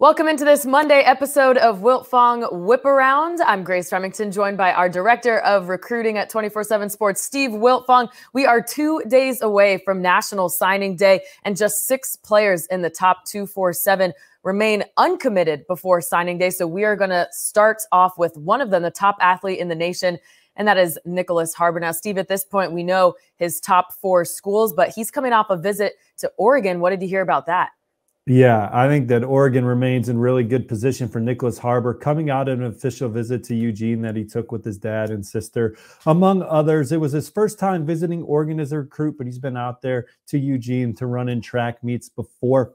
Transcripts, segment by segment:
Welcome into this Monday episode of Wiltfong Whiparound. I'm Grace Remington, joined by our director of recruiting at 24 7 Sports, Steve Wiltfong. We are two days away from National Signing Day, and just six players in the top 247 remain uncommitted before signing day. So we are going to start off with one of them, the top athlete in the nation, and that is Nyckoles Harbor. Now, Steve, at this point, we know his top four schools, but he's coming off a visit to Oregon. What did you hear about that? Yeah, I think that Oregon remains in really good position for Nyckoles Harbor coming out of an official visit to Eugene that he took with his dad and sister, among others. It was his first time visiting Oregon as a recruit, but he's been out there to Eugene to run in track meets before.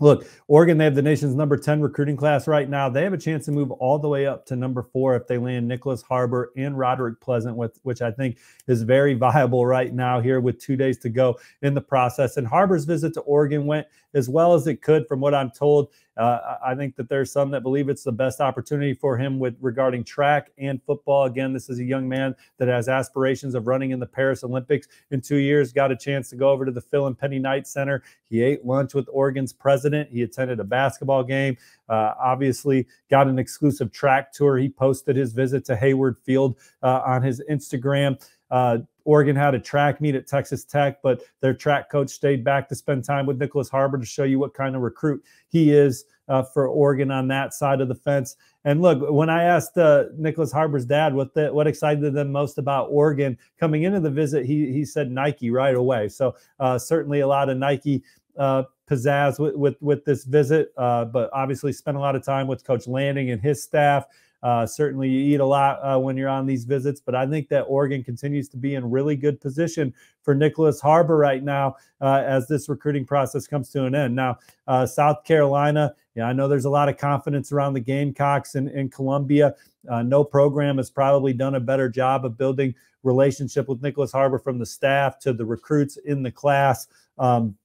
Look, Oregon, they have the nation's number 10 recruiting class right now. They have a chance to move all the way up to number four if they land Nyckoles Harbor and Roderick Pleasant, with, which I think is very viable right now here with two days to go in the process. And Harbor's visit to Oregon went as well as it could, from what I'm told. Uh, I think that there's some that believe it's the best opportunity for him with regarding track and football. Again, this is a young man that has aspirations of running in the Paris Olympics in two years. Got a chance to go over to the Phil and Penny Knight Center. He ate lunch with Oregon's president. He attended a basketball game. Uh, obviously, got an exclusive track tour. He posted his visit to Hayward Field uh, on his Instagram. Uh, Oregon had a track meet at Texas Tech, but their track coach stayed back to spend time with Nyckoles Harbor to show you what kind of recruit he is uh, for Oregon on that side of the fence. And look, when I asked uh, Nyckoles Harbor's dad what the, what excited them most about Oregon coming into the visit, he he said Nike right away. So uh, certainly a lot of Nike uh, pizzazz with, with, with this visit, uh, but obviously spent a lot of time with Coach Lanning and his staff. Uh, certainly, you eat a lot uh, when you're on these visits, but I think that Oregon continues to be in really good position for Nyckoles Harbor right now uh, as this recruiting process comes to an end. Now, uh, South Carolina, yeah, I know there's a lot of confidence around the Gamecocks in, in Columbia. Uh, no program has probably done a better job of building relationship with Nyckoles Harbor from the staff to the recruits in the class. Um,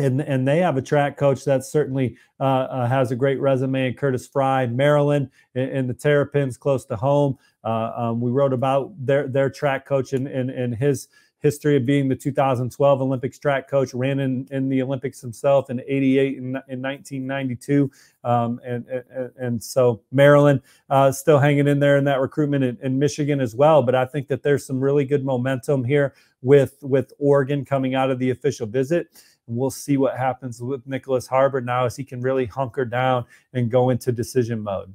and and they have a track coach that certainly uh, uh, has a great resume. And Curtis Frye, Maryland, in, the Terrapins, close to home. Uh, um, we wrote about their their track coach and and, and his history of being the 2012 Olympics track coach, ran in, in the Olympics himself in 88 and in 1992. Um, and, and, and, so Maryland uh, still hanging in there in that recruitment in, in, Michigan as well. But I think that there's some really good momentum here with, with Oregon coming out of the official visit. We'll see what happens with Nyckoles Harbor now as he can really hunker down and go into decision mode.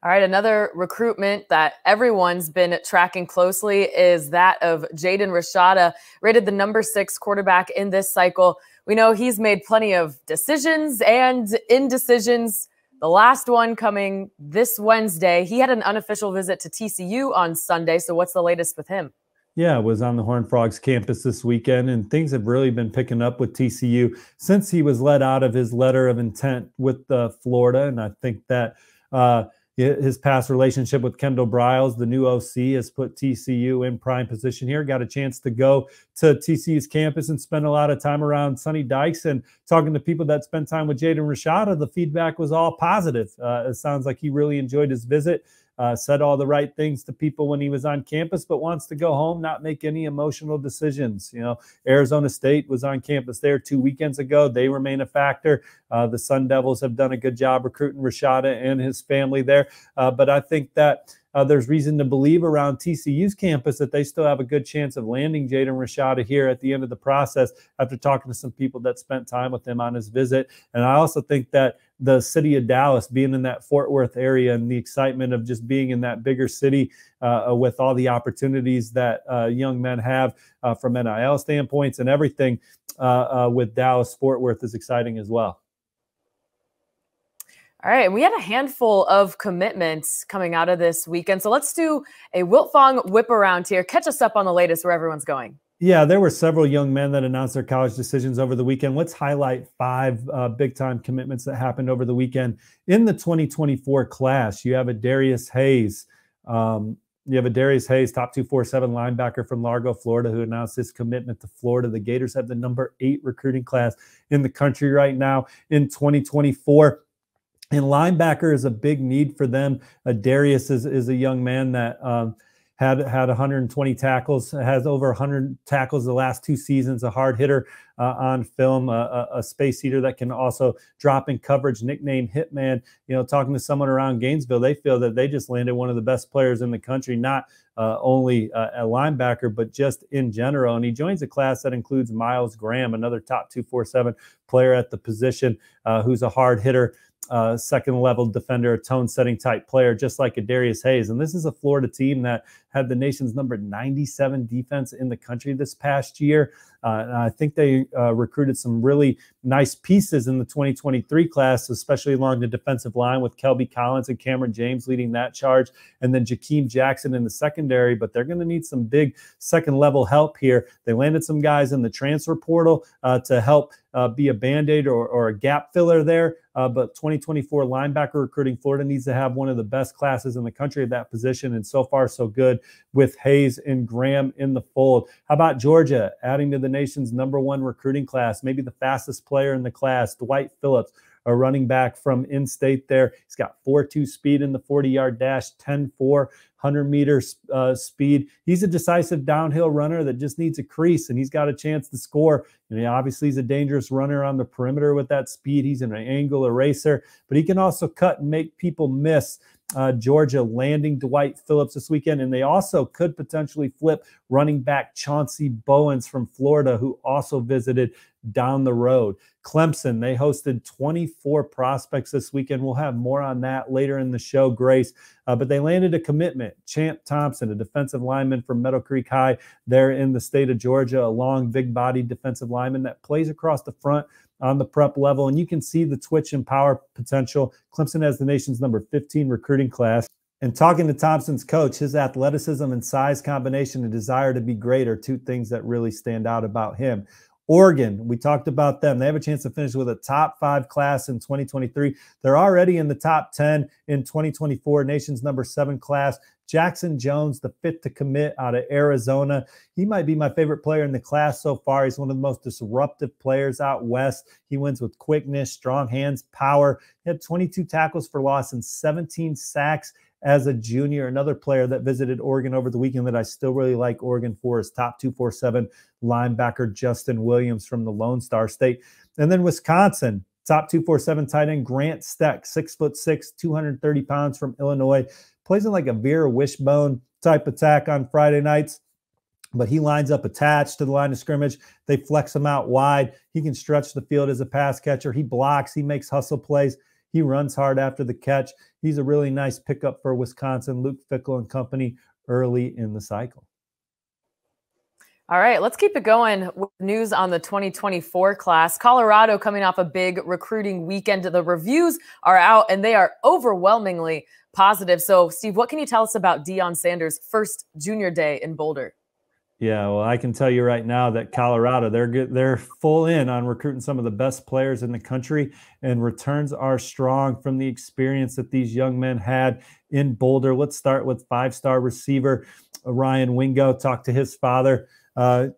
All right, another recruitment that everyone's been tracking closely is that of Jaden Rashada, rated the number six quarterback in this cycle. We know he's made plenty of decisions and indecisions. The last one coming this Wednesday. He had an unofficial visit to TCU on Sunday. So, what's the latest with him? Yeah, I was on the Horned Frogs campus this weekend, and things have really been picking up with TCU since he was let out of his letter of intent with uh, Florida. And I think that uh, his past relationship with Kendall Briles, the new OC, has put TCU in prime position here. Got a chance to go to TCU's campus and spend a lot of time around Sonny Dykes and talking to people that spent time with Jaden Rashada. The feedback was all positive. Uh, it sounds like he really enjoyed his visit uh, said all the right things to people when he was on campus, but wants to go home, not make any emotional decisions. You know, Arizona State was on campus there two weekends ago. They remain a factor. Uh, the Sun Devils have done a good job recruiting Rashada and his family there. Uh, but I think that uh, there's reason to believe around TCU's campus that they still have a good chance of landing Jaden Rashada here at the end of the process after talking to some people that spent time with him on his visit. And I also think that the city of Dallas being in that Fort Worth area and the excitement of just being in that bigger city uh, with all the opportunities that uh, young men have uh, from NIL standpoints and everything uh, uh, with Dallas Fort Worth is exciting as well. All right, And we had a handful of commitments coming out of this weekend. So let's do a Wiltfong Whiparound here. Catch us up on the latest where everyone's going. Yeah, there were several young men that announced their college decisions over the weekend. Let's highlight five uh, big time commitments that happened over the weekend. In the 2024 class, you have a Darius Hayes. Um, you have a Darius Hayes, top 247 linebacker from Largo, Florida, who announced his commitment to Florida. The Gators have the number eight recruiting class in the country right now in 2024. And linebacker is a big need for them. Uh, Darius is, is a young man that um, had had 120 tackles, has over 100 tackles the last two seasons. A hard hitter uh, on film, a, a, space eater that can also drop in coverage. Nickname Hitman. You know, talking to someone around Gainesville, they feel that they just landed one of the best players in the country, not uh, only uh, a linebacker, but just in general. And he joins a class that includes Myles Graham, another top 247 player at the position, uh, who's a hard hitter uh, second level defender, a tone setting type player, just like a Darius Hayes. And this is a Florida team that had the nation's number 97 defense in the country this past year. Uh, I think they uh, recruited some really nice pieces in the 2023 class, especially along the defensive line with Kelby Collins and Cameron James leading that charge, and then Jakeem Jackson in the secondary. But they're going to need some big second level help here. They landed some guys in the transfer portal uh, to help uh, be a band aid or, or, a gap filler there. Uh, but 2024 linebacker recruiting, Florida needs to have one of the best classes in the country at that position. And so far, so good with Hayes and Graham in the fold. How about Georgia adding to the nation's number one recruiting class, maybe the fastest player in the class, Dwight Phillips? a running back from in state there. He's got 4 2 speed in the 40 yard dash, 10 4, 100 meters uh, speed. He's a decisive downhill runner that just needs a crease and he's got a chance to score. And he obviously, he's a dangerous runner on the perimeter with that speed. He's an angle eraser, but he can also cut and make people miss uh, Georgia landing Dwight Phillips this weekend. And they also could potentially flip running back Chauncey Bowens from Florida, who also visited down the road. Clemson, they hosted 24 prospects this weekend. We'll have more on that later in the show, Grace. Uh, but they landed a commitment. Champ Thompson, a defensive lineman from Meadow Creek High, there in the state of Georgia, a long, big bodied defensive lineman that plays across the front on the prep level. And you can see the twitch and power potential. Clemson has the nation's number 15 recruiting class. And talking to Thompson's coach, his athleticism and size combination and desire to be great are two things that really stand out about him. Oregon, we talked about them. They have a chance to finish with a top five class in 2023. They're already in the top 10 in 2024, nation's number seven class. Jackson Jones, the fit to commit out of Arizona. He might be my favorite player in the class so far. He's one of the most disruptive players out west. He wins with quickness, strong hands, power. He had 22 tackles for loss and 17 sacks as a junior. Another player that visited Oregon over the weekend that I still really like Oregon for is top 247 linebacker Justin Williams from the Lone Star State. And then Wisconsin, top 247 tight end Grant Stec, six foot six, 230 pounds from Illinois plays in like a Vera Wishbone type attack on Friday nights. But he lines up attached to the line of scrimmage. They flex him out wide. He can stretch the field as a pass catcher. He blocks. He makes hustle plays. He runs hard after the catch. He's a really nice pickup for Wisconsin, Luke Fickell and company early in the cycle. All right, let's keep it going with news on the 2024 class. Colorado coming off a big recruiting weekend. The reviews are out and they are overwhelmingly positive. So, Steve, what can you tell us about Deion Sanders' first junior day in Boulder? Yeah, well, I can tell you right now that Colorado they're good, they're full in on recruiting some of the best players in the country, and returns are strong from the experience that these young men had in Boulder. Let's start with five-star receiver Ryan Wingo. Talk to his father. Uh,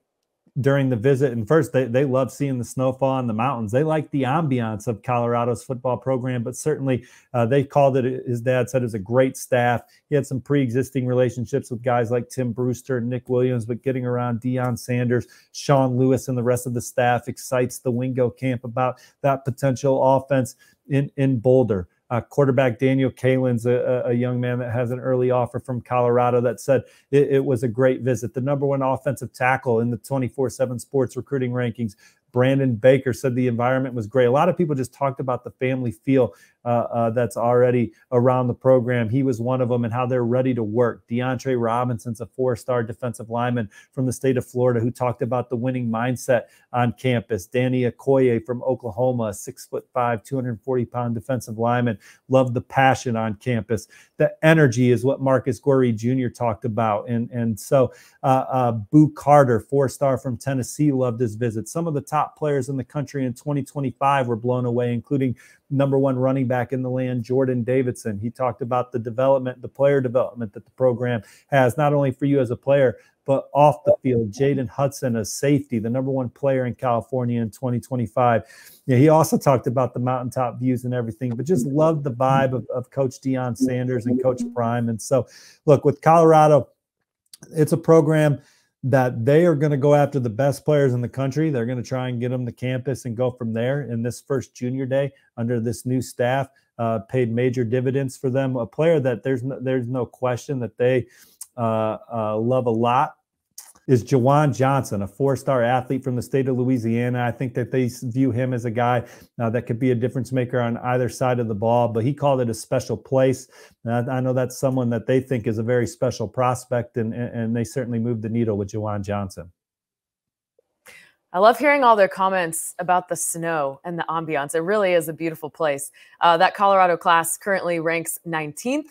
during the visit. And first, they, they love seeing the snowfall in the mountains. They like the ambiance of Colorado's football program, but certainly uh, they called it, his dad said it was a great staff. He had some pre existing relationships with guys like Tim Brewster, and Nick Williams, but getting around Deion Sanders, Sean Lewis, and the rest of the staff excites the Wingo camp about that potential offense in, in Boulder. Uh, quarterback Daniel Kaelin's a, a, young man that has an early offer from Colorado that said it, it was a great visit. The number one offensive tackle in the 24 7 sports recruiting rankings Brandon Baker said the environment was great. A lot of people just talked about the family feel that's already around the program. He was one of them and how they're ready to work. DeAndre Robinson's a four star defensive lineman from the state of Florida who talked about the winning mindset on campus. Danny Okoye from Oklahoma, six foot five, 240 pound defensive lineman, loved the passion on campus. The energy is what Marcus Goree Jr. talked about. And, and so uh, uh, Boo Carter, four star from Tennessee, loved his visit. Some of the top players in the country in 2025 were blown away, including number one running back in the land, Jordan Davidson. He talked about the development, the player development that the program has, not only for you as a player, but off the field. Jaden Hudson, a safety, the number one player in California in 2025. Yeah, he also talked about the mountaintop views and everything, but just loved the vibe of, of Coach Deion Sanders and Coach Prime. And so, look, with Colorado, it's a program that they are going to go after the best players in the country. They're going to try and get them to campus and go from there. In this first junior day under this new staff, uh, paid major dividends for them. A player that there's no, there's no question that they uh, uh, love a lot is Juwan Johnson, a four-star athlete from the state of Louisiana. I think that they view him as a guy uh, that could be a difference maker on either side of the ball. But he called it a special place. Uh, I know that's someone that they think is a very special prospect, and and they certainly moved the needle with Juwan Johnson. I love hearing all their comments about the snow and the ambiance. It really is a beautiful place. Uh, that Colorado class currently ranks 19th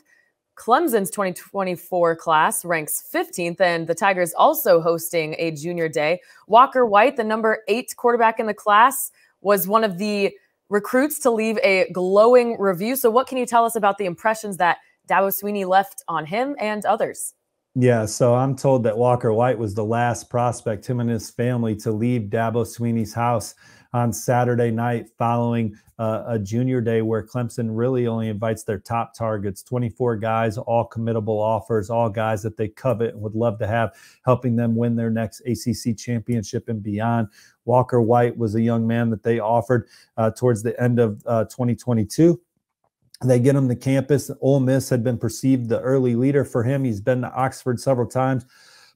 Clemson's 2024 class ranks 15th, and the Tigers also hosting a junior day. Walker White, the number eight quarterback in the class, was one of the recruits to leave a glowing review. So, what can you tell us about the impressions that Dabo Swinney left on him and others? Yeah, so I'm told that Walker White was the last prospect, him and his family, to leave Dabo Swinney's house on Saturday night following uh, a junior day where Clemson really only invites their top targets 24 guys, all committable offers, all guys that they covet and would love to have helping them win their next ACC championship and beyond. Walker White was a young man that they offered uh, towards the end of uh, 2022. They get him to campus. Ole Miss had been perceived the early leader for him. He's been to Oxford several times.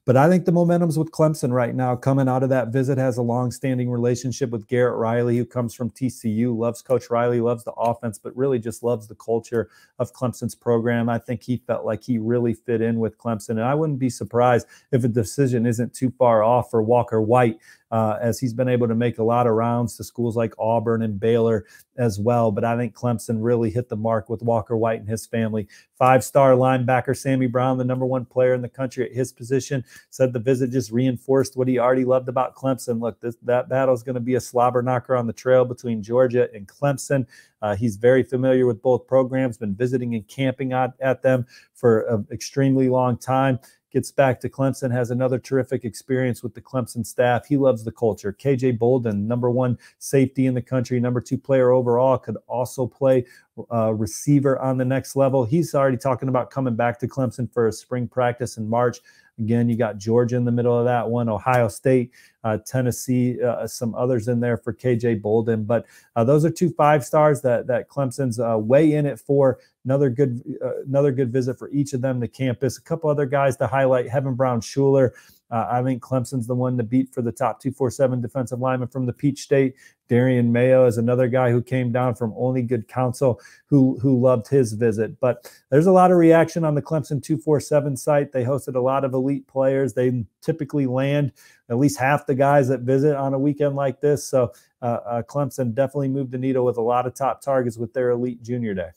But I think the momentum's with Clemson right now. Coming out of that visit, has a long-standing relationship with Garrett Riley, who comes from TCU, loves Coach Riley, loves the offense, but really just loves the culture of Clemson's program. I think he felt like he really fit in with Clemson, and I wouldn't be surprised if a decision isn't too far off for Walker White uh, as he's been able to make a lot of rounds to schools like Auburn and Baylor as well. But I think Clemson really hit the mark with Walker White and his family. Five star linebacker Sammy Brown, the number one player in the country at his position, said the visit just reinforced what he already loved about Clemson. Look, this, that battle is going to be a slobber knocker on the trail between Georgia and Clemson. Uh, he's very familiar with both programs, been visiting and camping at, at them for an extremely long time gets back to Clemson, has another terrific experience with the Clemson staff. He loves the culture. KJ Bolden, number one safety in the country, number two player overall, could also play uh, receiver on the next level. He's already talking about coming back to Clemson for a spring practice in March. Again, you got Georgia in the middle of that one, Ohio State, uh, Tennessee, uh, some others in there for KJ Bolden. But uh, those are two five stars that that Clemson's uh, way in it for. Another good uh, another good visit for each of them to campus. A couple other guys to highlight: Heaven Brown Schuler. Uh, I think Clemson's the one to beat for the top 247 defensive lineman from the Peach State. Darian Mayo is another guy who came down from Only Good Counsel who, who loved his visit. But there's a lot of reaction on the Clemson 247 site. They hosted a lot of elite players. They typically land at least half the guys that visit on a weekend like this. So uh, uh, Clemson definitely moved the needle with a lot of top targets with their elite junior day.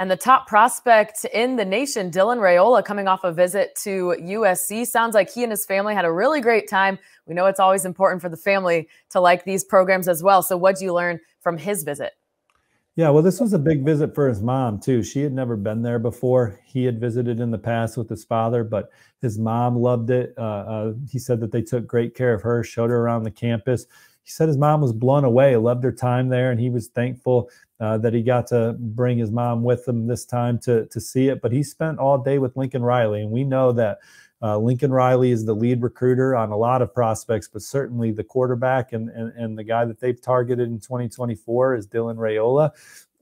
And the top prospect in the nation, Dylan Raiola, coming off a visit to USC. Sounds like he and his family had a really great time. We know it's always important for the family to like these programs as well. So, what do you learn from his visit? Yeah, well, this was a big visit for his mom, too. She had never been there before. He had visited in the past with his father, but his mom loved it. Uh, uh, he said that they took great care of her, showed her around the campus he said his mom was blown away, loved her time there, and he was thankful uh, that he got to bring his mom with him this time to to see it. But he spent all day with Lincoln Riley, and we know that uh, Lincoln Riley is the lead recruiter on a lot of prospects, but certainly the quarterback and and, and the guy that they've targeted in 2024 is Dylan Raiola.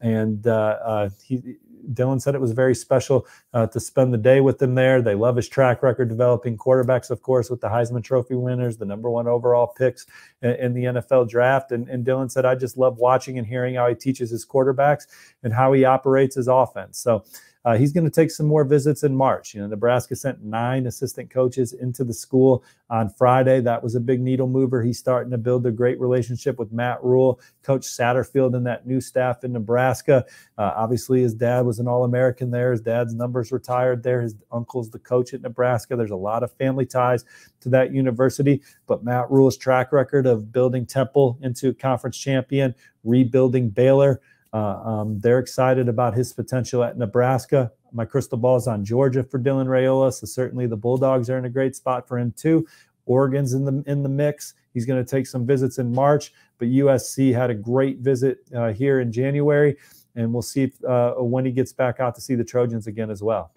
and uh, uh he Dylan said it was very special uh, to spend the day with them there. They love his track record developing quarterbacks, of course, with the Heisman Trophy winners, the number one overall picks in, in the NFL draft. And, and Dylan said, I just love watching and hearing how he teaches his quarterbacks and how he operates his offense. So uh, he's going to take some more visits in March. You know, Nebraska sent nine assistant coaches into the school on Friday. That was a big needle mover. He's starting to build a great relationship with Matt Rhule, Coach Satterfield, and that new staff in Nebraska. Uh, obviously, his dad was an All American there. His dad's numbers retired there. His uncle's the coach at Nebraska. There's a lot of family ties to that university. But Matt Rhule's track record of building Temple into conference champion, rebuilding Baylor. Uh, um, they're excited about his potential at Nebraska. My crystal ball is on Georgia for Dylan Raiola, so certainly the Bulldogs are in a great spot for him too. Oregon's in the in the mix. He's going to take some visits in March, but USC had a great visit uh, here in January, and we'll see if, uh, when he gets back out to see the Trojans again as well.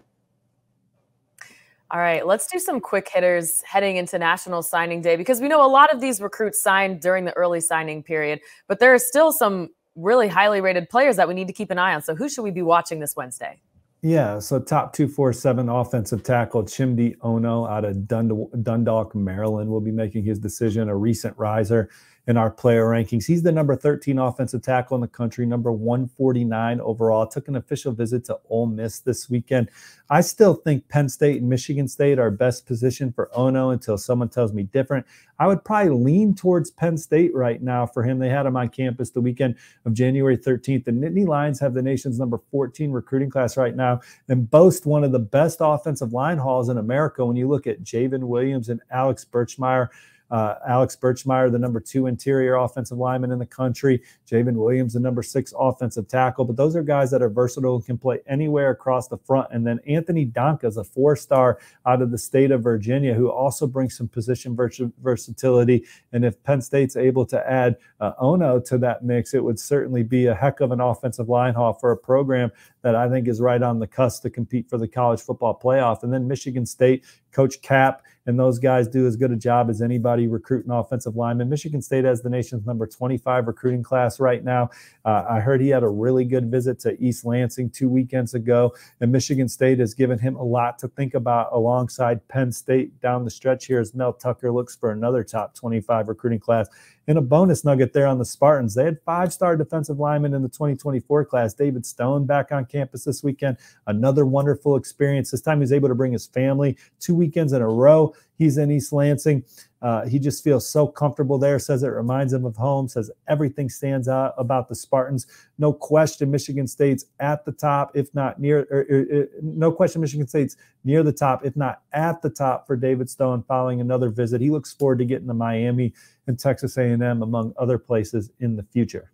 All right, let's do some quick hitters heading into National Signing Day because we know a lot of these recruits signed during the early signing period, but there are still some really highly rated players that we need to keep an eye on. So, who should we be watching this Wednesday? Yeah, so top 247 offensive tackle Chimdy Onoh out of Dund- Dundalk, Maryland, will be making his decision, a recent riser in our player rankings. He's the number 13 offensive tackle in the country, number 149 overall. Took an official visit to Ole Miss this weekend. I still think Penn State and Michigan State are best positioned for Onoh until someone tells me different. I would probably lean towards Penn State right now for him. They had him on campus the weekend of January 13th. The Nittany Lions have the nation's number 14 recruiting class right now and boast one of the best offensive line hauls in America when you look at Javen Williams and Alex Birchmeier. Uh, Alex Birchmeier, the number two interior offensive lineman in the country. Javen Williams, the number six offensive tackle. But those are guys that are versatile and can play anywhere across the front. And then Anthony Donkoh is a four star out of the state of Virginia who also brings some position vers- versatility. And if Penn State's able to add uh, Onoh to that mix, it would certainly be a heck of an offensive line haul for a program that I think is right on the cusp to compete for the college football playoff. And then Michigan State, Coach Cap, and those guys do as good a job as anybody recruiting offensive linemen. Michigan State has the nation's number 25 recruiting class right now. Uh, I heard he had a really good visit to East Lansing two weekends ago, and Michigan State has given him a lot to think about alongside Penn State down the stretch here as Mel Tucker looks for another top 25 recruiting class. And a bonus nugget there on the Spartans. They had five star defensive linemen in the 2024 class. David Stone back on campus this weekend. Another wonderful experience. This time he was able to bring his family two weekends in a row. He's in East Lansing. Uh, he just feels so comfortable there. Says it reminds him of home. Says everything stands out about the Spartans. No question, Michigan State's at the top, if not near. Or, or, or, no question, Michigan State's near the top, if not at the top, for David Stone following another visit. He looks forward to getting to Miami and Texas A&M, among other places in the future.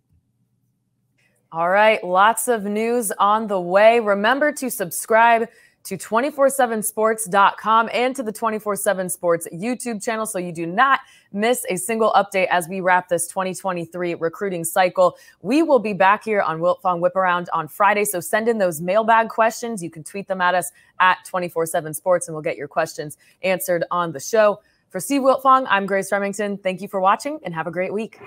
All right, lots of news on the way. Remember to subscribe to 247sports.com and to the 247 Sports YouTube channel so you do not miss a single update as we wrap this 2023 recruiting cycle. We will be back here on Wiltfong Whiparound on Friday, so send in those mailbag questions. You can tweet them at us at 247 Sports and we'll get your questions answered on the show. For Steve Wiltfong, I'm Grace Remington. Thank you for watching and have a great week.